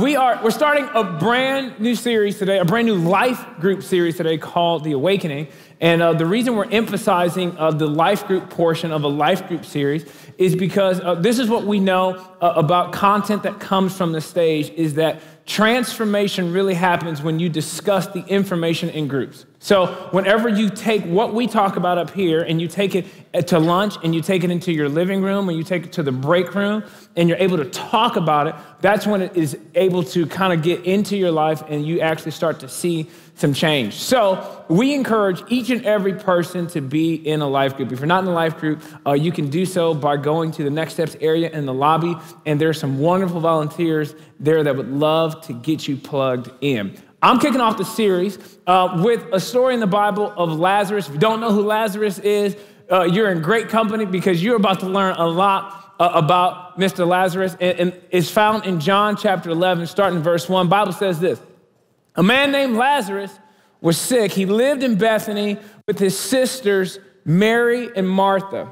we are we're starting a brand new series today, a brand new life group series today called The Awakening. And uh, the reason we're emphasizing uh, the life group portion of a life group series is because uh, this is what we know uh, about content that comes from the stage is that transformation really happens when you discuss the information in groups. So, whenever you take what we talk about up here and you take it uh, to lunch and you take it into your living room and you take it to the break room and you're able to talk about it, that's when it is able to kind of get into your life and you actually start to see some change. So, we encourage each and every person to be in a life group. If you're not in a life group, uh, you can do so by going to the Next Steps area in the lobby, and there's some wonderful volunteers there that would love to get you plugged in. I'm kicking off the series uh, with a story in the Bible of Lazarus. If you don't know who Lazarus is, uh, you're in great company because you're about to learn a lot uh, about Mr. Lazarus. And, and it's found in John chapter 11, starting in verse 1. Bible says this A man named Lazarus was sick. He lived in Bethany with his sisters, Mary and Martha.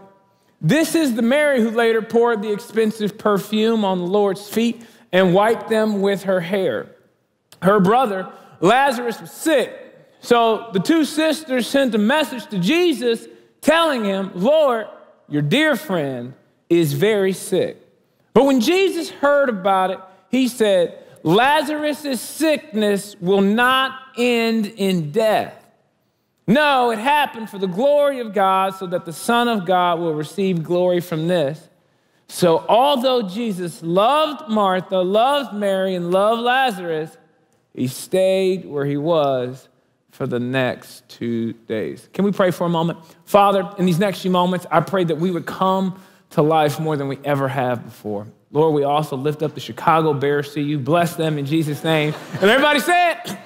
This is the Mary who later poured the expensive perfume on the Lord's feet and wiped them with her hair. Her brother, Lazarus, was sick. So the two sisters sent a message to Jesus telling him, Lord, your dear friend is very sick. But when Jesus heard about it, he said, Lazarus' sickness will not end in death. No, it happened for the glory of God so that the Son of God will receive glory from this. So, although Jesus loved Martha, loved Mary, and loved Lazarus, he stayed where he was for the next two days. Can we pray for a moment? Father, in these next few moments, I pray that we would come to life more than we ever have before. Lord, we also lift up the Chicago Bears to you. Bless them in Jesus' name. And everybody said,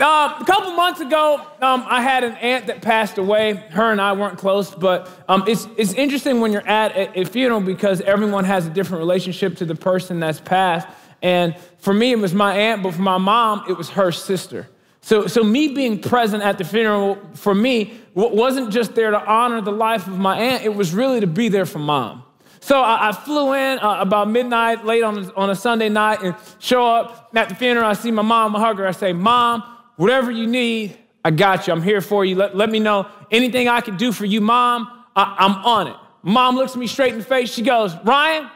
uh, a couple months ago, um, I had an aunt that passed away. Her and I weren't close, but um, it's, it's interesting when you're at a, a, funeral because everyone has a different relationship to the person that's passed. And for me, it was my aunt, but for my mom, it was her sister. So, so me being present at the funeral for me wasn't just there to honor the life of my aunt, it was really to be there for mom. So I, I flew in uh, about midnight, late on, on a Sunday night, and show up at the funeral. I see my mom, I hug her. I say, Mom, whatever you need, I got you. I'm here for you. Let, let me know anything I can do for you, Mom. I, I'm on it. Mom looks me straight in the face. She goes, Ryan,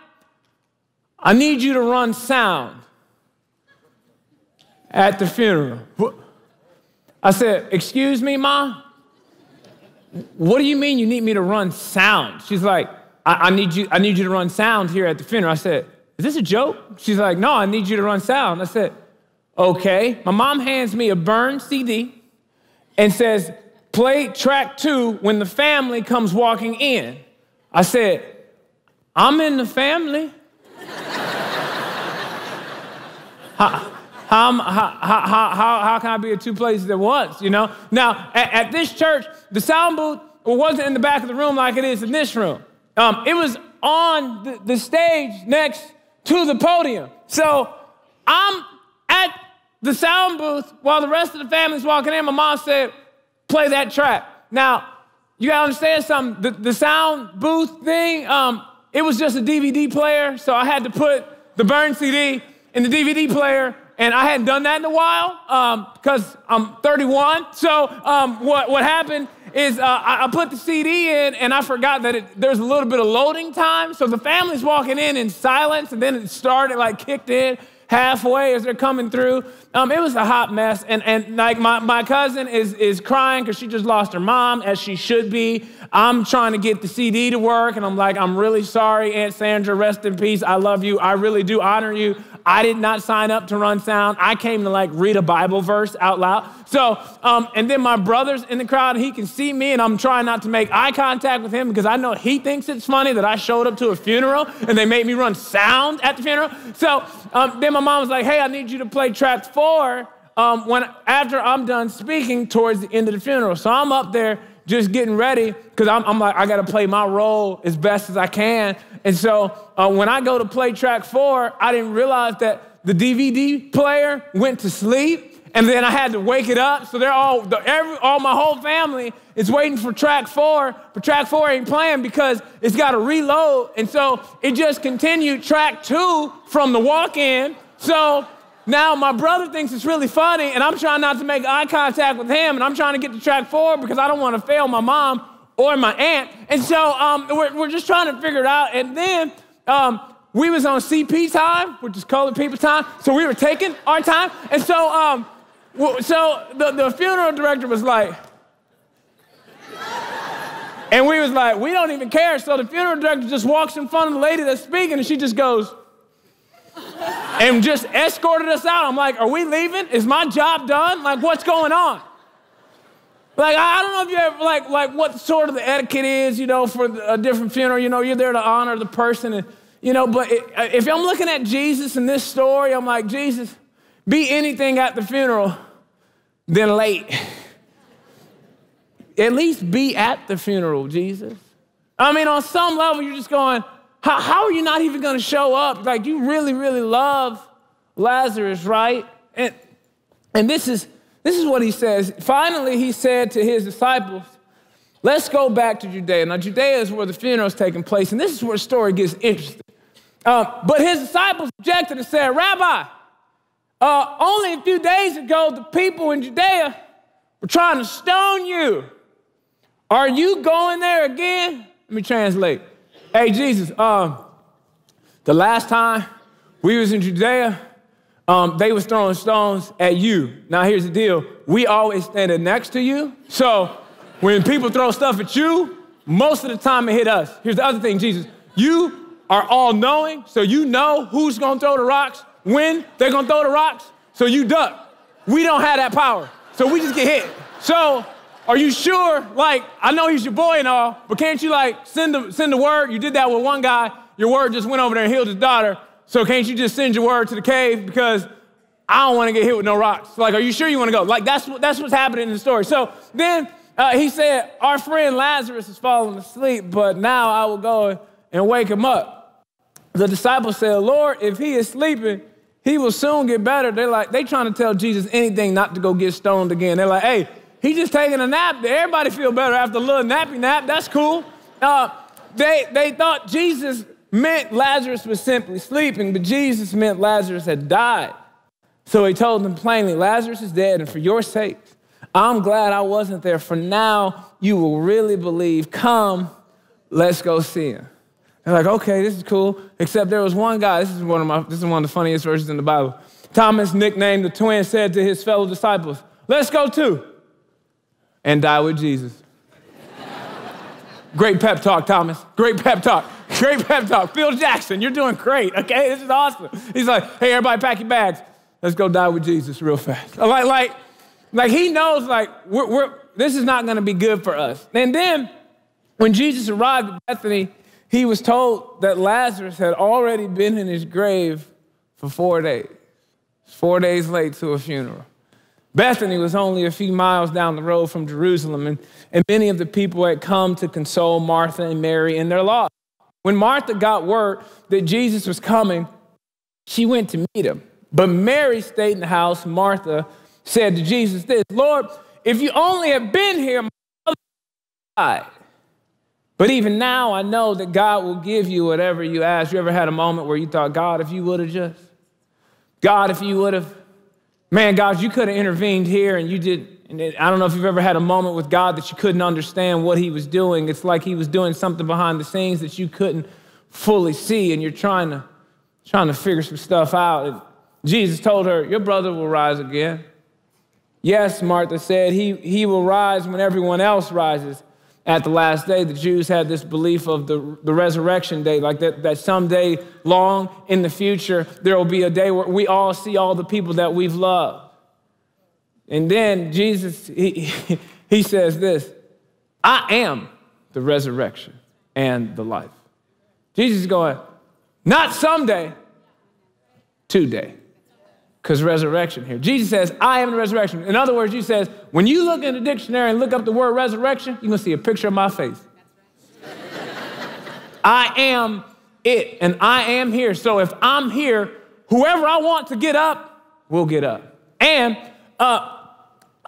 I need you to run sound at the funeral. I said, Excuse me, Mom? What do you mean you need me to run sound? She's like, I, I, need you, I need you to run sound here at the funeral. I said, Is this a joke? She's like, No, I need you to run sound. I said, Okay. My mom hands me a burned CD and says, Play track two when the family comes walking in. I said, I'm in the family. how, how, how, how, how, can I be at two places at once, you know? Now, at, at this church, the sound booth wasn't in the back of the room like it is in this room. Um, it was on the, the stage next to the podium. So I'm at the sound booth while the rest of the family's walking in. My mom said, play that track. Now, you gotta understand something. The, the sound booth thing, um, it was just a DVD player, so I had to put the burn CD in the DVD player, and I hadn't done that in a while because um, I'm 31. So um, what, what happened is uh, I, put the CD in and I forgot that it, there's a little bit of loading time. So the family's walking in in silence and then it started like kicked in halfway as they're coming through. Um, it was a hot mess. And, and like my, my cousin is, is crying because she just lost her mom, as she should be. I'm trying to get the CD to work, and I'm like, I'm really sorry, Aunt Sandra, rest in peace. I love you. I really do honor you. I did not sign up to run sound. I came to like read a Bible verse out loud. So, um, and then my brother's in the crowd, he can see me, and I'm trying not to make eye contact with him because I know he thinks it's funny that I showed up to a funeral and they made me run sound at the funeral. So um, then my mom was like, hey, I need you to play track four um, when, after I'm done speaking towards the end of the funeral. So I'm up there just getting ready because I'm, I'm, like, I got to play my role as best as I can. And so uh, when I go to play track four, I didn't realize that the DVD player went to sleep and then I had to wake it up. So they're all, the, every, all my whole family is waiting for track four, but track four ain't playing because it's got to reload. And so it just continued track two from the walk in. So now my brother thinks it's really funny, and I'm trying not to make eye contact with him, and I'm trying to get to track four because I don't want to fail my mom or my aunt. And so um, we're, we're just trying to figure it out. And then um, we was on CP time, which is colored people time. So we were taking our time. And so, um, so the, the funeral director was like, and we was like, we don't even care. So the funeral director just walks in front of the lady that's speaking, and she just goes, and just escorted us out. I'm like, are we leaving? Is my job done? Like, what's going on? Like, I don't know if you ever, like, like what sort of the etiquette is, you know, for a different funeral. You know, you're there to honor the person. And, you know, but it, if I'm looking at Jesus in this story, I'm like, Jesus, be anything at the funeral, then late. at least be at the funeral, Jesus. I mean, on some level, you're just going, how, how are you not even going to show up? Like, you really, really love Lazarus, right? And, and this, is, this is what he says. Finally, he said to his disciples, Let's go back to Judea. Now, Judea is where the funeral is taking place, and this is where the story gets interesting. Uh, but his disciples objected and said, Rabbi, uh, only a few days ago, the people in Judea were trying to stone you. Are you going there again? Let me translate. Hey, Jesus, um, the last time we was in Judea, um, they was throwing stones at you. Now, here's the deal. We always standing next to you. So when people throw stuff at you, most of the time it hit us. Here's the other thing, Jesus. You are all knowing, so you know who's gonna throw the rocks, when they're gonna throw the rocks, so you duck. We don't have that power, so we just get hit. So are you sure? Like, I know he's your boy and all, but can't you like send the, send the word? You did that with one guy. Your word just went over there and healed his daughter. So can't you just send your word to the cave? Because I don't want to get hit with no rocks. Like, are you sure you want to go? Like, that's, what, that's what's happening in the story. So then uh, he said, Our friend Lazarus is falling asleep, but now I will go and wake him up. The disciples said, Lord, if he is sleeping, he will soon get better. They're like, they trying to tell Jesus anything not to go get stoned again. They're like, hey, He's just taking a nap. Everybody feel better after a little nappy nap. That's cool. Uh, they, they thought Jesus meant Lazarus was simply sleeping, but Jesus meant Lazarus had died. So he told them plainly, Lazarus is dead, and for your sake, I'm glad I wasn't there. For now, you will really believe. Come, let's go see him. They're like, okay, this is cool. Except there was one guy. This is one of my. This is one of the funniest verses in the Bible. Thomas, nicknamed the twin, said to his fellow disciples, "Let's go too." And die with Jesus. Great pep talk, Thomas. Great pep talk. Great pep talk. Phil Jackson, you're doing great, okay? This is awesome. He's like, hey, everybody, pack your bags. Let's go die with Jesus real fast. Like, like, like he knows, like, we're, we're, this is not gonna be good for us. And then when Jesus arrived at Bethany, he was told that Lazarus had already been in his grave for four days. Four days late to a funeral. Bethany was only a few miles down the road from Jerusalem, and, and many of the people had come to console Martha and Mary in their loss. When Martha got word that Jesus was coming, she went to meet him. But Mary stayed in the house. Martha said to Jesus this, Lord, if you only had been here, my mother died. But even now, I know that God will give you whatever you ask. You ever had a moment where you thought, God, if you would have just, God, if you would have, Man, God, you could have intervened here and you did. And I don't know if you've ever had a moment with God that you couldn't understand what He was doing. It's like He was doing something behind the scenes that you couldn't fully see, and you're trying to, trying to figure some stuff out. And Jesus told her, Your brother will rise again. Yes, Martha said, he, he will rise when everyone else rises at the last day, the Jews had this belief of the, the resurrection day, like that, that someday long in the future, there will be a day where we all see all the people that we've loved. And then Jesus, he, he says this I am the resurrection and the life. Jesus is going, not someday, today because resurrection here. Jesus says, I am the resurrection. In other words, he says, when you look in the dictionary and look up the word resurrection, you're going to see a picture of my face. I am it, and I am here. So if I'm here, whoever I want to get up will get up. And uh,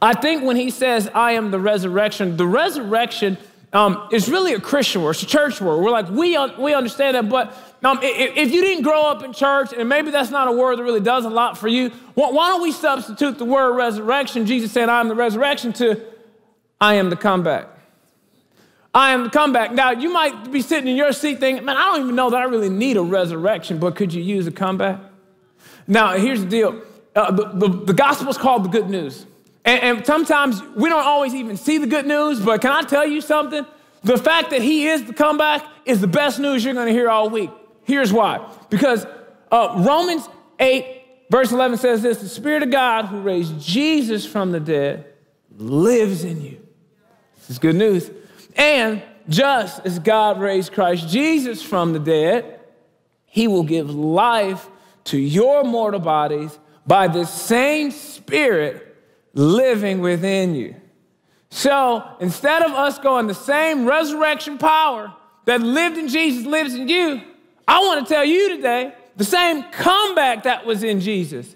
I think when he says, I am the resurrection, the resurrection um, is really a Christian word, it's a church word. We're like, we, un- we understand that, but um, if, you didn't grow up in church, and maybe that's not a word that really does a lot for you, why, why don't we substitute the word resurrection? Jesus said, I am the resurrection, to I am the comeback. I am the comeback. Now, you might be sitting in your seat thinking, man, I don't even know that I really need a resurrection, but could you use a comeback? Now, here's the deal uh, the, the, the gospel is called the good news. And, and sometimes we don't always even see the good news, but can I tell you something? The fact that he is the comeback is the best news you're going to hear all week. Here's why. Because uh, Romans 8, verse 11 says this The Spirit of God who raised Jesus from the dead lives in you. This is good news. And just as God raised Christ Jesus from the dead, he will give life to your mortal bodies by the same Spirit living within you. So instead of us going the same resurrection power that lived in Jesus lives in you, I want to tell you today the same comeback that was in Jesus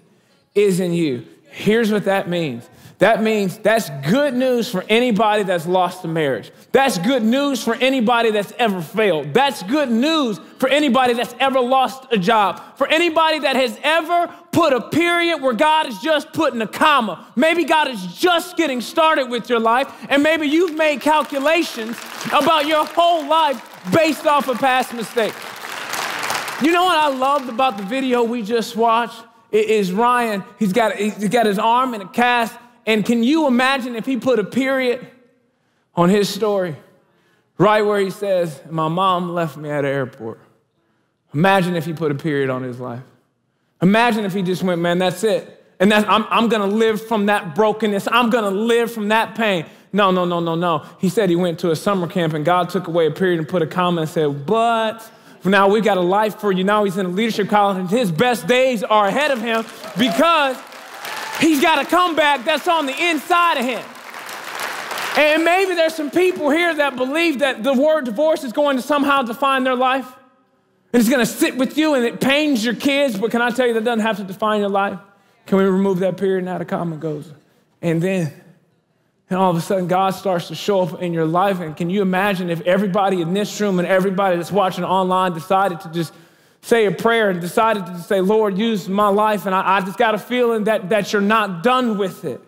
is in you. Here's what that means that means that's good news for anybody that's lost a marriage. That's good news for anybody that's ever failed. That's good news for anybody that's ever lost a job. For anybody that has ever put a period where God is just putting a comma. Maybe God is just getting started with your life, and maybe you've made calculations about your whole life based off of past mistakes. You know what I loved about the video we just watched? Is Ryan, he's got, he's got his arm in a cast and can you imagine if he put a period on his story right where he says, My mom left me at the airport? Imagine if he put a period on his life. Imagine if he just went, Man, that's it. And that's, I'm, I'm gonna live from that brokenness. I'm gonna live from that pain. No, no, no, no, no. He said he went to a summer camp and God took away a period and put a comma and said, But now we've got a life for you. Now he's in a leadership college and his best days are ahead of him because He's got a comeback that's on the inside of him. And maybe there's some people here that believe that the word divorce is going to somehow define their life. And it's going to sit with you and it pains your kids. But can I tell you that doesn't have to define your life? Can we remove that period and now the comma goes? And then, and all of a sudden, God starts to show up in your life. And can you imagine if everybody in this room and everybody that's watching online decided to just say a prayer and decided to say, Lord, use my life. And I, I just got a feeling that, that you're not done with it.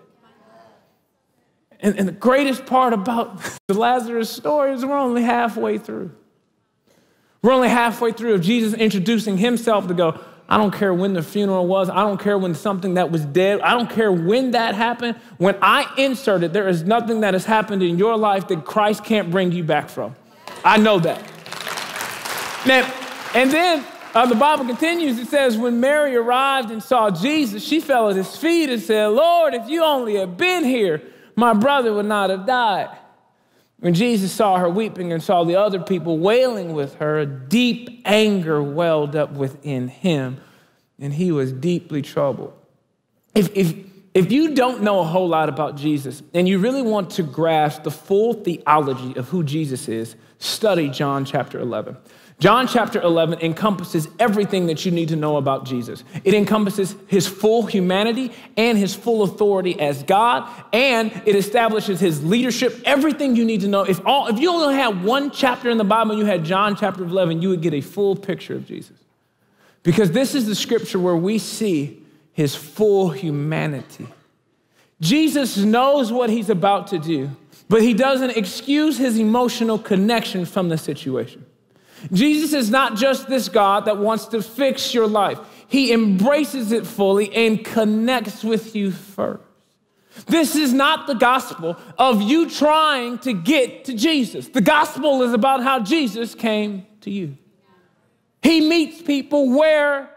And, and the greatest part about the Lazarus story is we're only halfway through. We're only halfway through of Jesus introducing himself to go, I don't care when the funeral was. I don't care when something that was dead. I don't care when that happened. When I insert it, there is nothing that has happened in your life that Christ can't bring you back from. I know that. Now, and then uh, the Bible continues, it says, when Mary arrived and saw Jesus, she fell at his feet and said, Lord, if you only had been here, my brother would not have died. When Jesus saw her weeping and saw the other people wailing with her, a deep anger welled up within him, and he was deeply troubled. If, if, if you don't know a whole lot about Jesus and you really want to grasp the full theology of who Jesus is, study John chapter 11. John chapter 11 encompasses everything that you need to know about Jesus. It encompasses his full humanity and his full authority as God, and it establishes his leadership, everything you need to know. If, all, if you only had one chapter in the Bible and you had John chapter 11, you would get a full picture of Jesus. Because this is the scripture where we see his full humanity. Jesus knows what he's about to do, but he doesn't excuse his emotional connection from the situation. Jesus is not just this God that wants to fix your life, He embraces it fully and connects with you first. This is not the gospel of you trying to get to Jesus. The gospel is about how Jesus came to you. He meets people where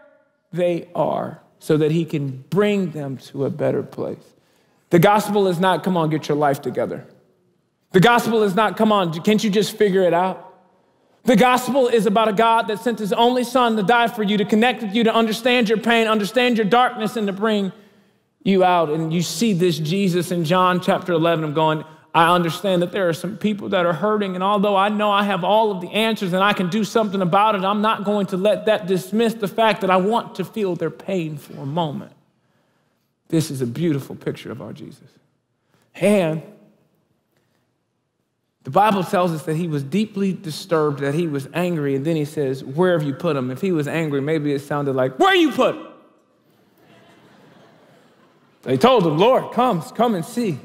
they are so that he can bring them to a better place. The gospel is not, come on, get your life together. The gospel is not, come on, can't you just figure it out? The gospel is about a God that sent his only son to die for you, to connect with you, to understand your pain, understand your darkness, and to bring you out. And you see this Jesus in John chapter 11 of going, I understand that there are some people that are hurting, and although I know I have all of the answers and I can do something about it, I'm not going to let that dismiss the fact that I want to feel their pain for a moment. This is a beautiful picture of our Jesus. And the Bible tells us that he was deeply disturbed, that he was angry, and then he says, Where have you put him? If he was angry, maybe it sounded like, Where you put him? They told him, Lord, come, come and see.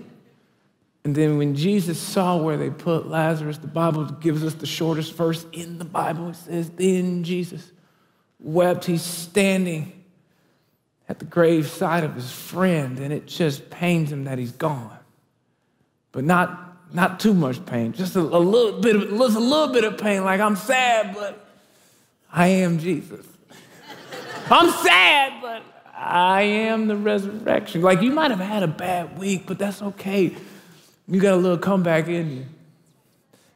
And then when Jesus saw where they put Lazarus, the Bible gives us the shortest verse in the Bible. It says, Then Jesus wept. He's standing at the grave side of his friend, and it just pains him that he's gone. But not, not too much pain, just a, a little bit of a little bit of pain, like I'm sad, but I am Jesus. I'm sad, but I am the resurrection. Like you might have had a bad week, but that's okay. You got a little comeback in you.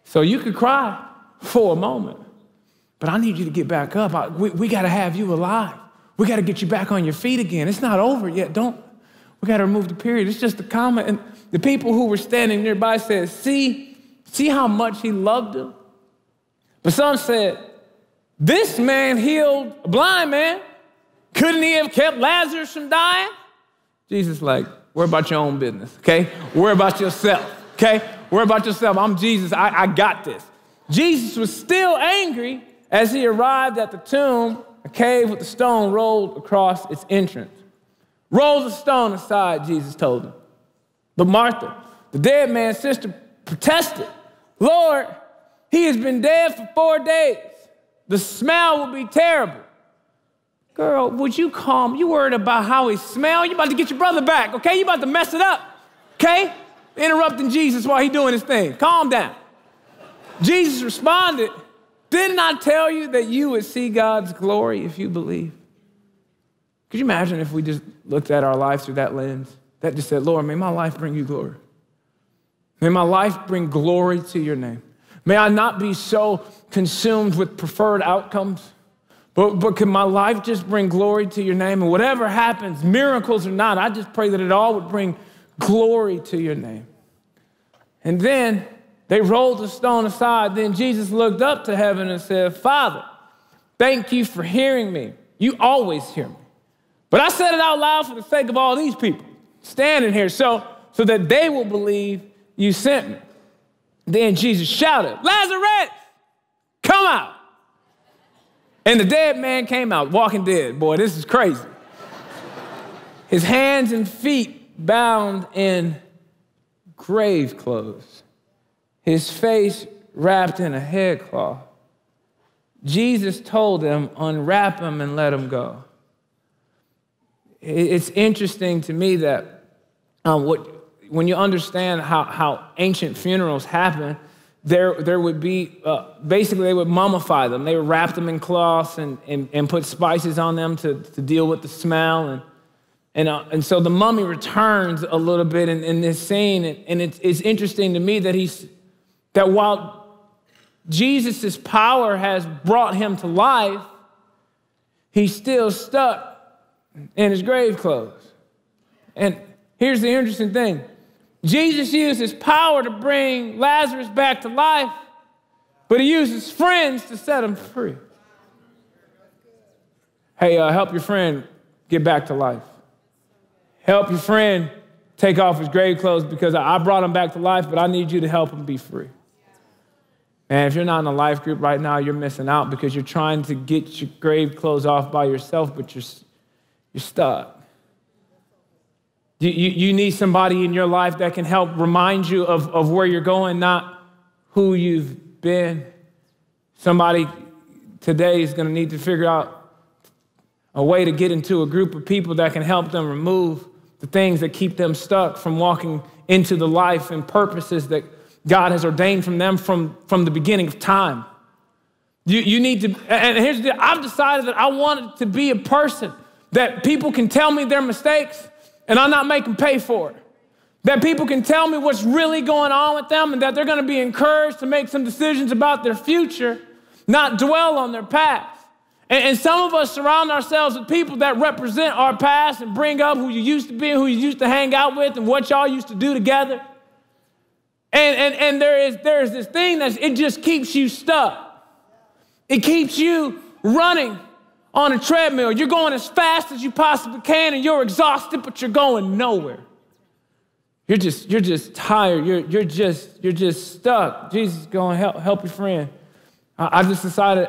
So you could cry for a moment, but I need you to get back up. I, we we got to have you alive. We got to get you back on your feet again. It's not over yet. Don't, we got to remove the period. It's just a comma. And the people who were standing nearby said, See, see how much he loved him? But some said, This man healed a blind man. Couldn't he have kept Lazarus from dying? Jesus, like, worry about your own business, okay? Worry about yourself, okay? Worry about yourself. I'm Jesus. I, I got this. Jesus was still angry as he arrived at the tomb, a cave with a stone rolled across its entrance. Roll the stone aside, Jesus told him. But Martha, the dead man's sister, protested Lord, he has been dead for four days. The smell will be terrible. Girl, would you calm? You worried about how he smell? You about to get your brother back, okay? You about to mess it up, okay? Interrupting Jesus while he doing his thing. Calm down. Jesus responded, Didn't I tell you that you would see God's glory if you believe? Could you imagine if we just looked at our life through that lens? That just said, Lord, may my life bring you glory. May my life bring glory to your name. May I not be so consumed with preferred outcomes but, but can my life just bring glory to your name? And whatever happens, miracles or not, I just pray that it all would bring glory to your name. And then they rolled the stone aside. Then Jesus looked up to heaven and said, Father, thank you for hearing me. You always hear me. But I said it out loud for the sake of all these people standing here so, so that they will believe you sent me. Then Jesus shouted, Lazarus, come out. And the dead man came out, walking dead. Boy, this is crazy. His hands and feet bound in grave clothes, his face wrapped in a headcloth. Jesus told him, Unwrap him and let him go. It's interesting to me that um, what, when you understand how, how ancient funerals happen, there, there would be, uh, basically, they would mummify them. They would wrap them in cloths and, and, and put spices on them to, to deal with the smell. And, and, uh, and so the mummy returns a little bit in, in this scene. And, and it's, it's interesting to me that, he's, that while Jesus' power has brought him to life, he's still stuck in his grave clothes. And here's the interesting thing Jesus used his power to bring Lazarus back to life, but he used his friends to set him free. Hey, uh, help your friend get back to life. Help your friend take off his grave clothes because I brought him back to life, but I need you to help him be free. And if you're not in a life group right now, you're missing out because you're trying to get your grave clothes off by yourself, but you're, you're stuck. You, you, you need somebody in your life that can help remind you of, of where you're going, not who you've been. Somebody today is going to need to figure out a way to get into a group of people that can help them remove the things that keep them stuck from walking into the life and purposes that God has ordained from them from, from the beginning of time. You, you need to, and here's the I've decided that I want to be a person that people can tell me their mistakes and I'm not making pay for it. That people can tell me what's really going on with them and that they're going to be encouraged to make some decisions about their future, not dwell on their past. And, and some of us surround ourselves with people that represent our past and bring up who you used to be, who you used to hang out with, and what y'all used to do together. And, and, and there, is, there is this thing that it just keeps you stuck. It keeps you running on a treadmill. You're going as fast as you possibly can and you're exhausted, but you're going nowhere. You're just, you're just tired. You're, you're, just, you're just stuck. Jesus to help, help your friend. I, I just decided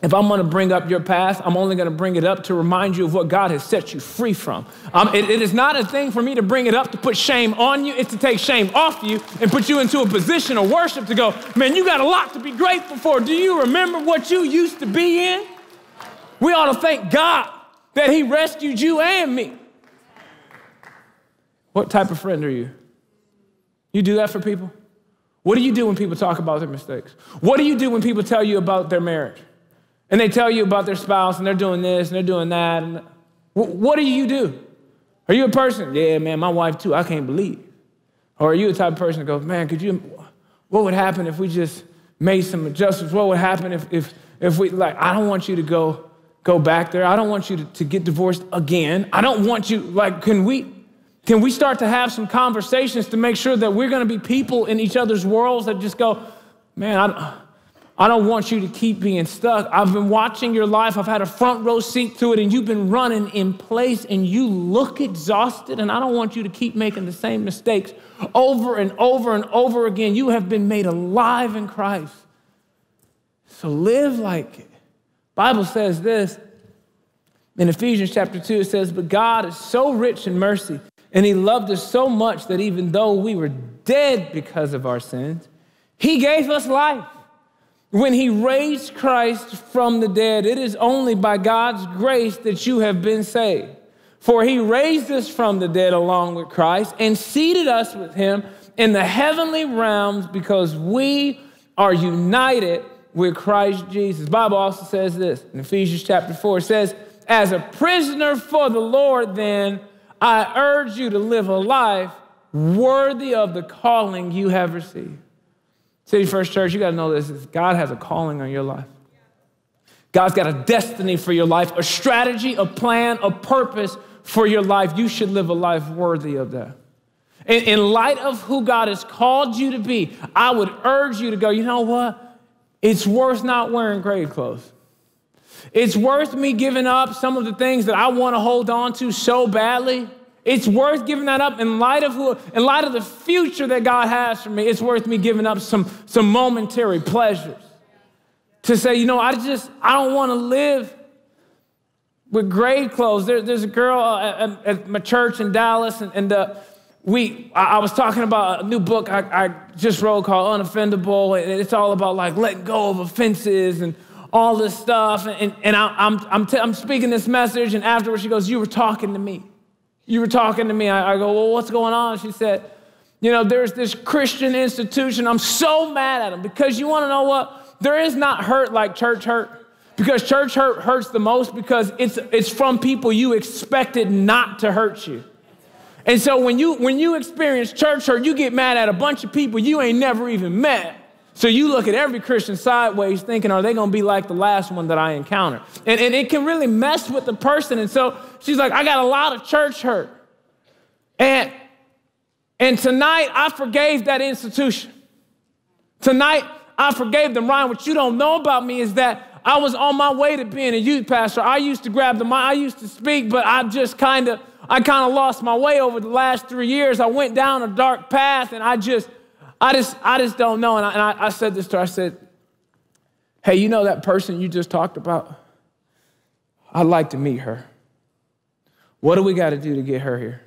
if I'm going to bring up your past, I'm only going to bring it up to remind you of what God has set you free from. Um, it, it is not a thing for me to bring it up to put shame on you. It's to take shame off you and put you into a position of worship to go, man, you got a lot to be grateful for. Do you remember what you used to be in? We ought to thank God that He rescued you and me. What type of friend are you? You do that for people? What do you do when people talk about their mistakes? What do you do when people tell you about their marriage? And they tell you about their spouse and they're doing this and they're doing that. And what do you do? Are you a person? Yeah, man, my wife too. I can't believe. Or are you the type of person that goes, man, could you, what would happen if we just made some adjustments? What would happen if, if, if we, like, I don't want you to go, go back there. I don't want you to, to get divorced again. I don't want you, like, can we, can we start to have some conversations to make sure that we're going to be people in each other's worlds that just go, man, I, I don't want you to keep being stuck. I've been watching your life. I've had a front row seat to it, and you've been running in place and you look exhausted. And I don't want you to keep making the same mistakes over and over and over again. You have been made alive in Christ. So live like it. Bible says this in Ephesians chapter 2, it says, But God is so rich in mercy, and He loved us so much that even though we were dead because of our sins, He gave us life. When he raised Christ from the dead, it is only by God's grace that you have been saved. For he raised us from the dead along with Christ and seated us with him in the heavenly realms because we are united with Christ Jesus. Bible also says this in Ephesians chapter 4 it says, As a prisoner for the Lord, then I urge you to live a life worthy of the calling you have received. City First Church, you got to know this is God has a calling on your life. God's got a destiny for your life, a strategy, a plan, a purpose for your life. You should live a life worthy of that. In, in light of who God has called you to be, I would urge you to go, you know what? It's worth not wearing grave clothes. It's worth me giving up some of the things that I want to hold on to so badly it's worth giving that up in light of who, in light of the future that God has for me. It's worth me giving up some, some momentary pleasures. To say, you know, I just, I don't want to live with grave clothes. There, there's a girl at, at, my church in Dallas, and, and uh, we, I, was talking about a new book I, I just wrote called Unoffendable, and it's all about like letting go of offenses and all this stuff. And, and I, I'm, I'm, t- I'm speaking this message, and afterwards she goes, You were talking to me. You were talking to me. I, I go, Well, what's going on? She said, You know, there's this Christian institution. I'm so mad at them because you want to know what? There is not hurt like church hurt. Because church hurt hurts the most because it's, it's from people you expected not to hurt you. And so when you when you experience church hurt, you get mad at a bunch of people you ain't never even met. So you look at every Christian sideways thinking, are they to be like the last one that I encounter? And, and it can really mess with the person. And so she's like, I got a lot of church hurt. And, and tonight I forgave that institution. Tonight I forgave them. Ryan, what you don't know about me is that I was on my way to being a youth pastor. I used to grab the mic, I used to speak, but I just kind of, I kind of lost my way over the last three years. I went down a dark path and I just, I just, I just don't know. And, I, and I, I said this to her. I said, hey, you know that person you just talked about? I'd like to meet her. What do we got to do to get her here?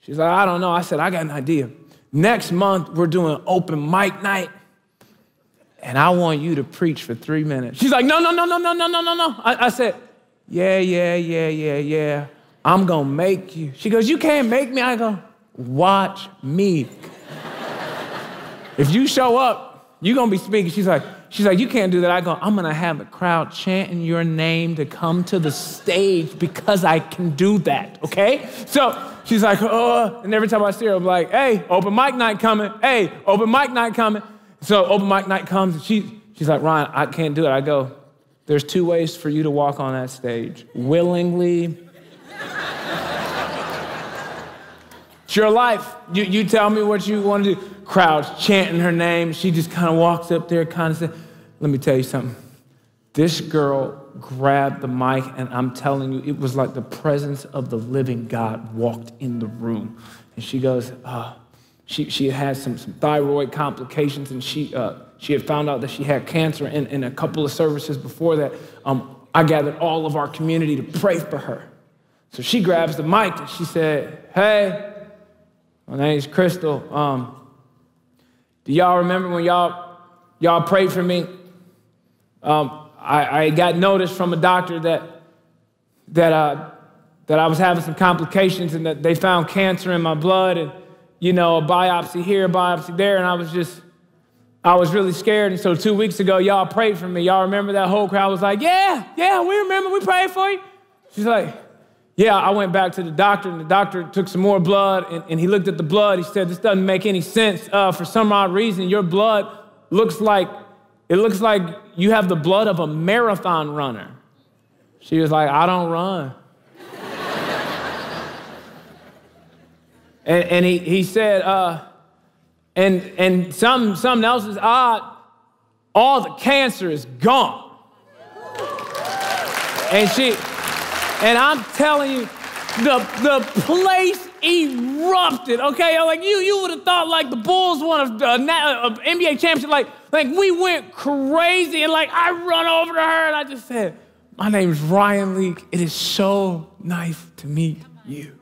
She's like, I don't know. I said, I got an idea. Next month, we're doing open mic night, and I want you to preach for three minutes. She's like, no, no, no, no, no, no, no, no, no. I, I said, yeah, yeah, yeah, yeah, yeah. I'm going to make you. She goes, you can't make me. I go, watch me. If you show up, you're gonna be speaking. She's like, she's like, you can't do that. I go, I'm gonna have a crowd chanting your name to come to the stage because I can do that, okay? So she's like, oh, and every time I see her, I'm like, hey, open mic night coming. Hey, open mic night coming. So open mic night comes, and she, she's like, Ryan, I can't do it. I go, there's two ways for you to walk on that stage willingly. It's your life. You, you tell me what you want to do crowds chanting her name. She just kind of walks up there, kind of said, Let me tell you something. This girl grabbed the mic, and I'm telling you, it was like the presence of the living God walked in the room. And she goes, uh, she, she had some, some thyroid complications, and she, uh, she had found out that she had cancer. And in a couple of services before that, um, I gathered all of our community to pray for her. So she grabs the mic and she said, Hey, my name's Crystal. Um, do y'all remember when y'all, y'all prayed for me? Um, I, I, got notice from a doctor that, that, uh, that I was having some complications and that they found cancer in my blood and, you know, a biopsy here, a biopsy there. And I was just, I was really scared. And so two weeks ago, y'all prayed for me. Y'all remember that whole crowd was like, yeah, yeah, we remember. We prayed for you. She's like, yeah, I went back to the doctor, and the doctor took some more blood, and, and he looked at the blood. He said, this doesn't make any sense. Uh, for some odd reason, your blood looks like, it looks like you have the blood of a marathon runner. She was like, I don't run. and, and he, he said, uh, and, and some, something else is odd. All the cancer is gone. And she, and I'm telling you, the, the place erupted. Okay, like you, you would have thought like the Bulls won a, a, a, NBA championship. Like, like we went crazy, and like I run over to her and I just said, "My name is Ryan Leak. It is so nice to meet you."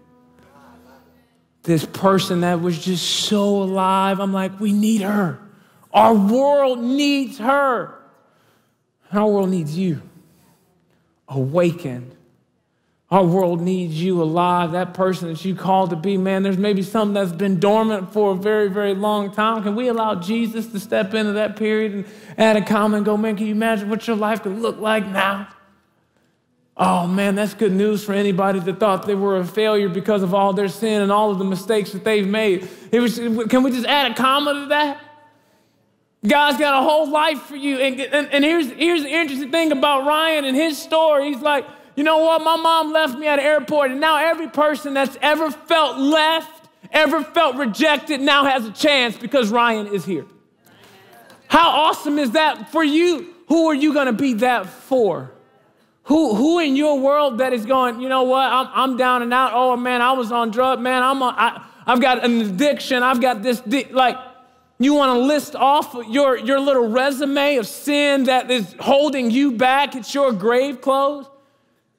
This person that was just so alive. I'm like, we need her. Our world needs her. Our world needs you. Awakened our world needs you alive, that person that you called to be. Man, there's maybe something that's been dormant for a very, very long time. Can we allow Jesus to step into that period and add a comment and go, man, can you imagine what your life could look like now? Oh man, that's good news for anybody that thought they were a failure because of all their sin and all of the mistakes that they've made. Was, can we just add a comma to that? God's got a whole life for you. And, and, and here's, here's the interesting thing about Ryan and his story. He's like, you know what? My mom left me at the airport, and now every person that's ever felt left, ever felt rejected, now has a chance because Ryan is here. How awesome is that for you? Who are you going to be that for? Who, who in your world that is going, you know what, I'm, I'm down and out. Oh, man, I was on drugs. Man, I'm on, I, I've got an addiction. I've got this, like, you want to list off your, your little resume of sin that is holding you back. It's your grave clothes.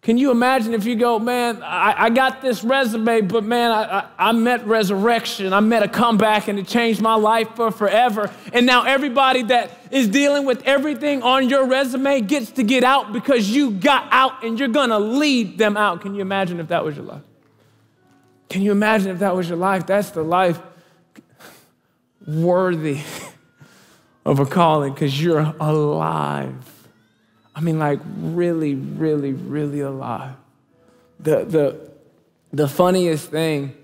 Can you imagine if you go, man, I, I got this resume, but man, I, I, I, met resurrection. I met a comeback and it changed my life for forever. And now everybody that is dealing with everything on your resume gets to get out because you got out and you're going to lead them out. Can you imagine if that was your life? Can you imagine if that was your life? That's the life worthy of a calling because you're alive. I mean, like really, really, really alive. The, the, the funniest thing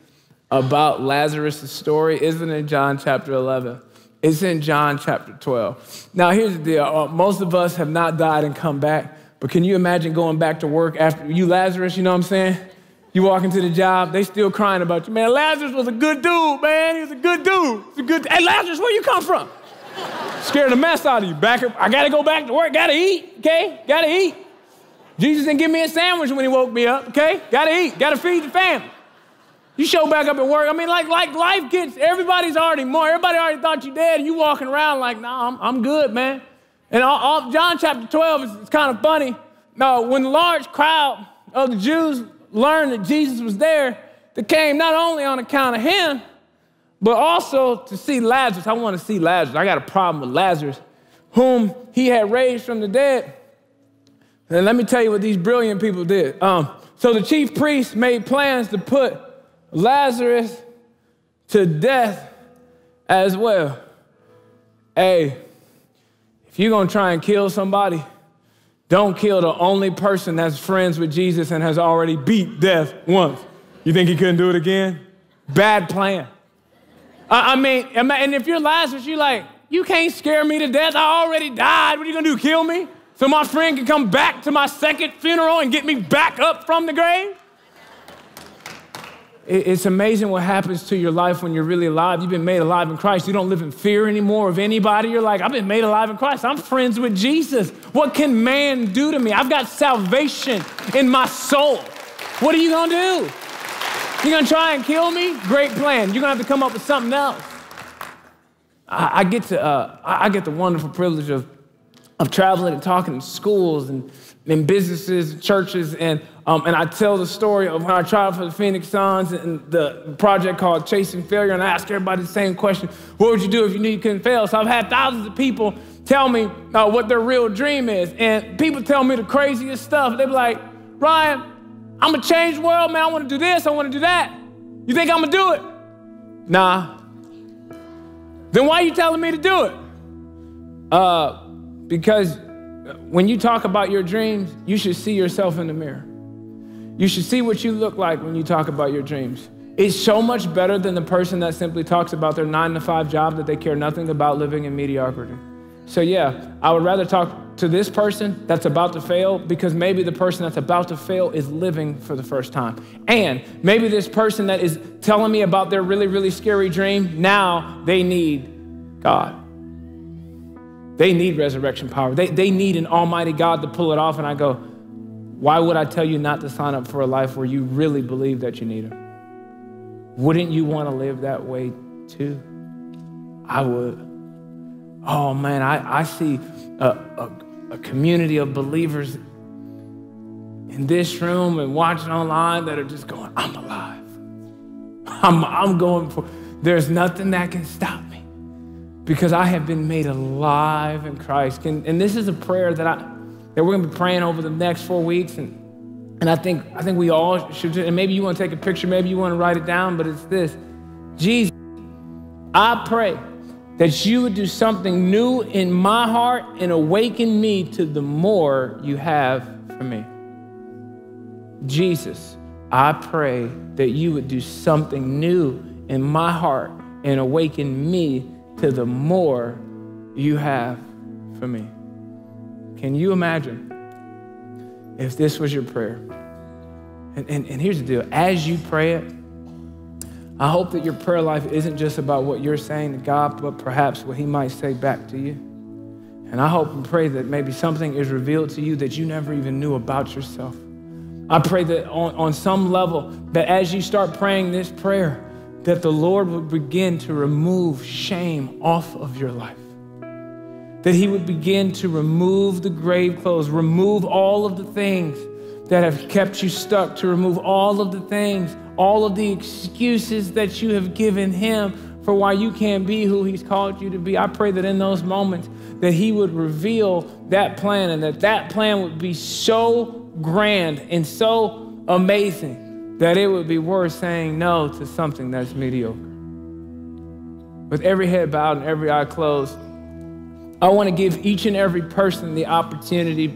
about Lazarus' story isn't in John chapter 11. It's in John chapter 12. Now, here's the deal. Uh, most of us have not died and come back, but can you imagine going back to work after you, Lazarus, you know what I'm saying? You walk into the job, they still crying about you. Man, Lazarus was a good dude, man. He was a good dude. A good. Hey, Lazarus, where you come from? Scared the mess out of you. Back, I gotta go back to work. Gotta eat. Okay, gotta eat. Jesus didn't give me a sandwich when he woke me up. Okay, gotta eat. Gotta feed the family. You show back up at work. I mean, like, like life gets. Everybody's already more. Everybody already thought you dead, you walking around like, nah, I'm, I'm good, man. And all, all, John chapter 12 is, kind of funny. No, when the large crowd of the Jews learned that Jesus was there, they came not only on account of him, but also to see Lazarus. I want to see Lazarus. I got a problem with Lazarus, whom he had raised from the dead. And let me tell you what these brilliant people did. Um, so the chief priests made plans to put Lazarus to death as well. Hey, if you're going to try and kill somebody, don't kill the only person that's friends with Jesus and has already beat death once. You think he couldn't do it again? Bad plan. I mean, and if you're Lazarus, you're like, you can't scare me to death. I already died. What are you gonna do? Kill me? So my friend can come back to my second funeral and get me back up from the grave? it's amazing what happens to your life when you're really alive. You've been made alive in Christ. You don't live in fear anymore of anybody. You're like, I've been made alive in Christ. I'm friends with Jesus. What can man do to me? I've got salvation in my soul. What are you gonna do? You gonna try and kill me? Great plan. You're gonna have to come up with something else. I, I get to, uh, I get the wonderful privilege of, of traveling and talking in schools and in businesses, and churches, and, um, and I tell the story of when I tried for the Phoenix Suns and the project called Chasing Failure, and I ask everybody the same question What would you do if you knew you couldn't fail? So I've had thousands of people tell me uh, what their real dream is, and people tell me the craziest stuff. They be like, Ryan, I'm gonna change the world, man. I wanna do this, I wanna do that. You think I'm gonna do it? Nah. Then why are you telling me to do it? Uh, because when you talk about your dreams, you should see yourself in the mirror. You should see what you look like when you talk about your dreams. It's so much better than the person that simply talks about their nine to five job that they care nothing about living in mediocrity. So, yeah, I would rather talk to this person that's about to fail because maybe the person that's about to fail is living for the first time. And maybe this person that is telling me about their really, really scary dream, now they need God. They need resurrection power. They, they need an almighty God to pull it off. And I go, why would I tell you not to sign up for a life where you really believe that you need Him? Wouldn't you want to live that way too? I would. Oh man, I, I see a, a, a community of believers in this room and watching online that are just going, I'm alive. I'm, I'm going for, there's nothing that can stop me because I have been made alive in Christ. And, and this is a prayer that, I, that we're going to be praying over the next four weeks. And, and I, think, I think we all should, and maybe you want to take a picture, maybe you want to write it down, but it's this Jesus, I pray that you would do something new in my heart and awaken me to the more you have for me. Jesus, I pray that you would do something new in my heart and awaken me to the more you have for me. Can you imagine if this was your prayer? And, and, and here's the deal as you pray it, I hope that your prayer life isn't just about what you're saying to God, but perhaps what He might say back to you. And I hope and pray that maybe something is revealed to you that you never even knew about yourself. I pray that on, on some level, that as you start praying this prayer, that the Lord would begin to remove shame off of your life. That He would begin to remove the grave clothes, remove all of the things that have kept you stuck, to remove all of the things, all of the excuses that you have given Him for why you can't be who He's called you to be. I pray that in those moments, that He would reveal that plan and that that plan would be so grand and so amazing that it would be worth saying no to something that's mediocre. With every head bowed and every eye closed, I want to give each and every person the opportunity,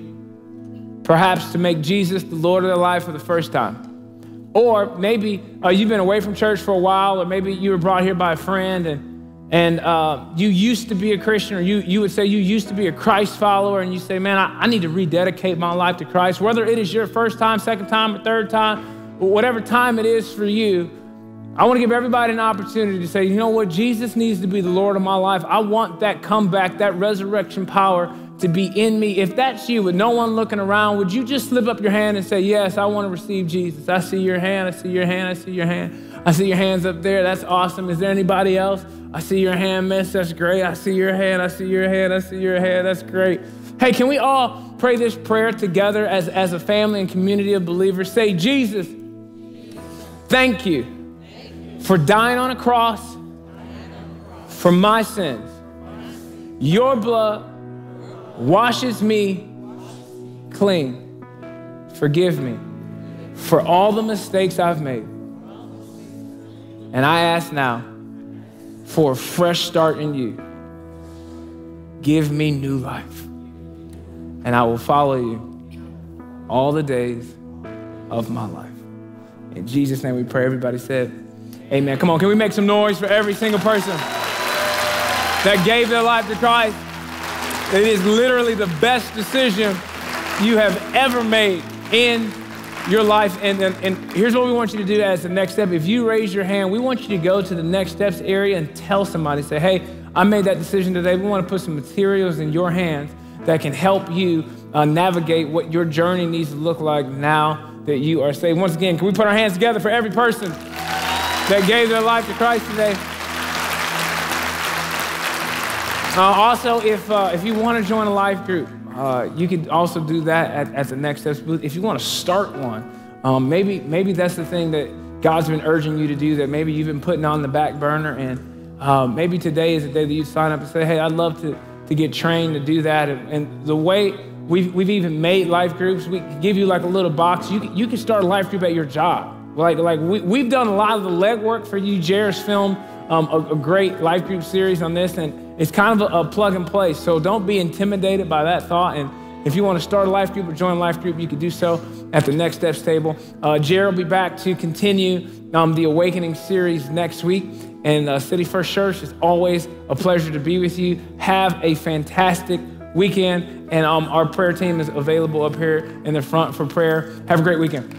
perhaps, to make Jesus the Lord of their life for the first time. Or maybe uh, you've been away from church for a while, or maybe you were brought here by a friend and and uh, you used to be a Christian, or you, you would say you used to be a Christ follower, and you say, Man, I, I need to rededicate my life to Christ, whether it is your first time, second time, or third time whatever time it is for you, I want to give everybody an opportunity to say, you know what, Jesus needs to be the Lord of my life. I want that comeback, that resurrection power to be in me. If that's you with no one looking around, would you just slip up your hand and say, Yes, I want to receive Jesus? I see your hand, I see your hand, I see your hand. I see your hands up there. That's awesome. Is there anybody else? I see your hand, miss. That's great. I see your hand, I see your hand, I see your hand. That's great. Hey, can we all pray this prayer together as, as a family and community of believers? Say, Jesus. Thank you for dying on a cross for my sins. Your blood washes me clean. Forgive me for all the mistakes I've made. And I ask now for a fresh start in you. Give me new life. And I will follow you all the days of my life. In Jesus' name we pray. Everybody said, Amen. Come on, can we make some noise for every single person that gave their life to Christ? It is literally the best decision you have ever made in your life. And, and, and here's what we want you to do as the next step. If you raise your hand, we want you to go to the next steps area and tell somebody, say, hey, I made that decision today. We want to put some materials in your hands that can help you uh, navigate what your journey needs to look like now that you are saved. Once again, can we put our hands together for every person that gave their life to Christ today? Uh, also, if, uh, if you want to join a life group, uh, you can also do that at, at the Next Steps booth. If you want to start one, um, maybe, maybe that's the thing that God's been urging you to do that maybe you've been putting on the back burner. And um, maybe today is the day that you sign up and say, hey, I'd love to, to get trained to do that. And, and the way we've, we've even made life groups, we give you like a little box. You, you can start a life group at your job. Like, like we, we've done a lot of the legwork for you. Jairus filmed um, a, a, great life group series on this, and it's kind of a, a, plug and play. So don't be intimidated by that thought. And if you want to start a life group or join a life group, you can do so at the Next Steps table. Uh, Jared will be back to continue um, the Awakening series next week. And uh, City First Church, it's always a pleasure to be with you. Have a fantastic weekend. And um, our prayer team is available up here in the front for prayer. Have a great weekend.